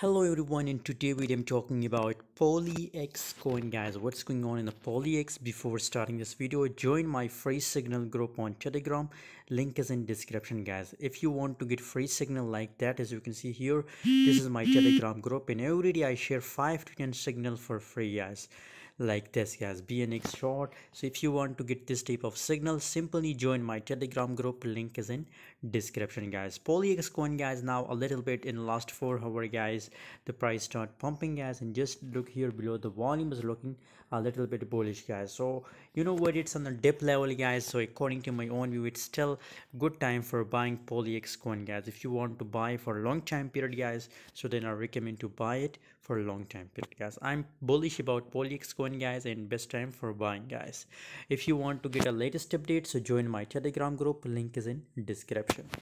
Hello everyone and today video I'm talking about PolyX coin guys. What's going on in the PolyX? Before starting this video join my free signal group on telegram. Link is in description guys. If you want to get free signal like that as you can see here this is my telegram group and every day I share 5 to 10 signal for free guys like this. Guys bnx short so if you want to get this type of signal simply join my telegram group. Link is in description guys. Polyx coin guys now a little bit in last four hour guys. The price start pumping guys and just look here below. The volume is looking a little bit bullish guys. So you know what? It's on the dip level guys. So according to my own view it's still good time for buying polyx coin guys. If you want to buy for a long time period guys so then i recommend to buy it for a long time period guys. I'm bullish about polyx coin guys and best time for buying guys. If you want to get a latest update so join my telegram group. Link is in description